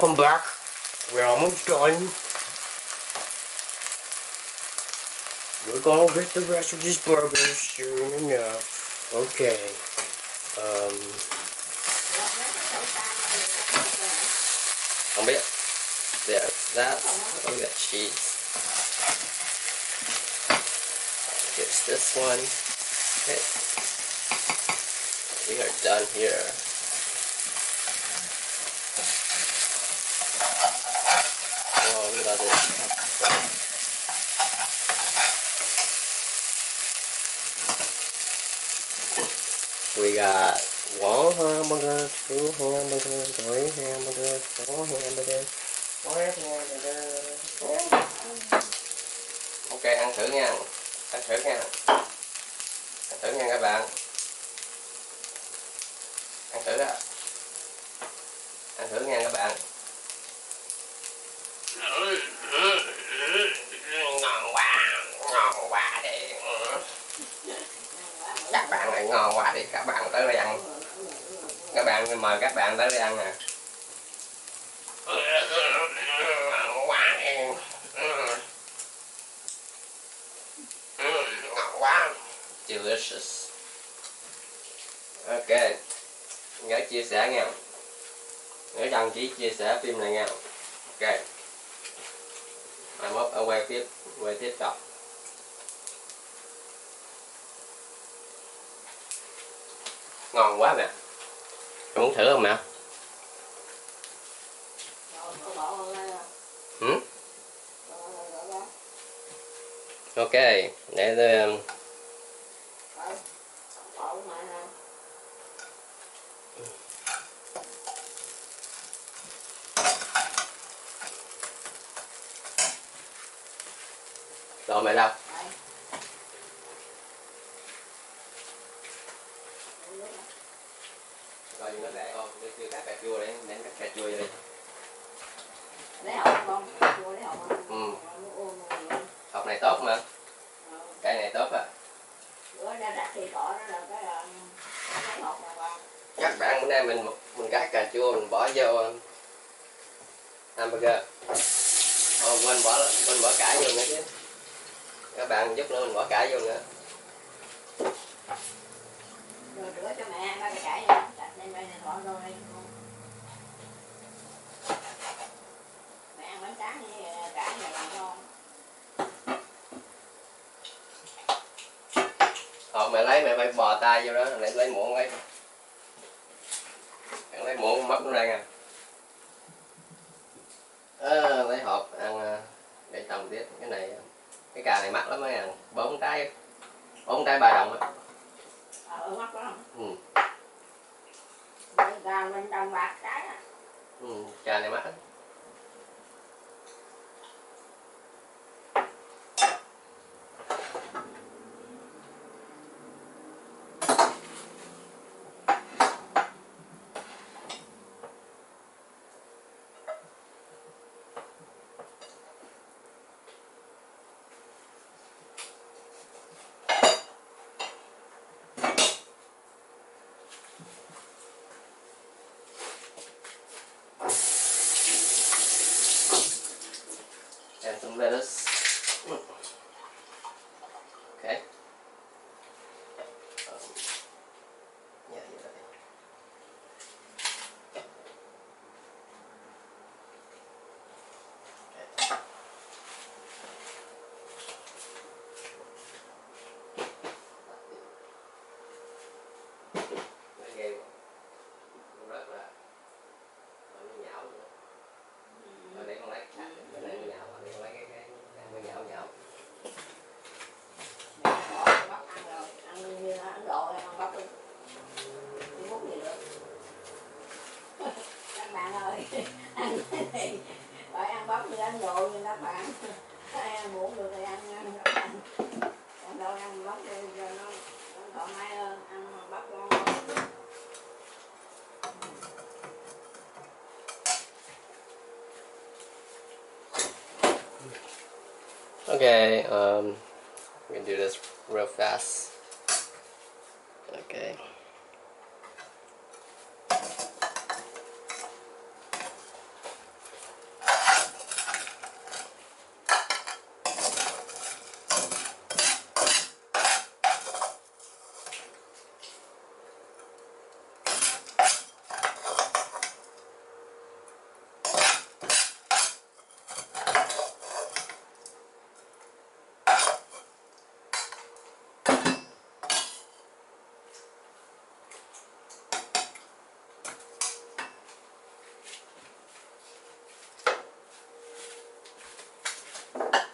welcome back. We're almost done. We're gonna get the rest of these burgers soon enough. Okay. Um, không biết. There's that. Oh, we got cheese. Here's this one. Okay. We are done here. À, ok, ăn thử nha. Ăn thử nha. Ăn thử nha các bạn. Ăn thử đó. Ăn thử nha các bạn. Ngon quá, ngon quá đi. Các bạn này ngon quá đi, các bạn tới đây ăn. Các bạn mời các bạn tới đây ăn nè. Quá quá. Delicious. Ok. Nhớ chia sẻ nha. Nhớ đăng ký chia sẻ phim này nha. Ok. Mai mốt ở quay tiếp, quay tiếp tập. Ngon quá mẹ. mẹ muốn thử không mẹ? Ừ? Ok, để tôi um, Rồi mẹ đâu? Rồi nó để con, tôi chưa cắt cà chua đấy, để cắt cà chua vô đi. Ừ. Hộp này tốt mà, cây này tốt à. Các bạn bữa nay mình mình cắt cà chua mình bỏ vô um, hamburger. Ồ, quên bỏ quên bỏ cải vô nữa chứ. Các bạn giúp nữa mình bỏ cải vô nữa. Hộp mẹ lấy mẹ phải bò tay vô đó, lại lấy muỗng lấy. Mẹ lấy muỗng mất nó đây nè. Ờ, lấy hộp ăn à, để trồng tiếp cái này cái cà này mắc lắm mấy ngàn bốn trái bốn trái ba đồng á ừ ừ trà này mát lắm. Được thì ăn ăn đâu ăn bắp cho nó thoải mái hơn ăn bắp ngon Okay, um, we can do this real fast. Okay. you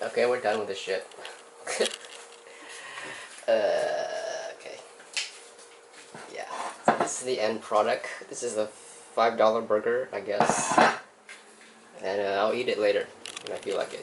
Okay, we're done with this shit. uh, okay. Yeah. So this is the end product. This is a $5 burger, I guess. And uh, I'll eat it later when I feel like it.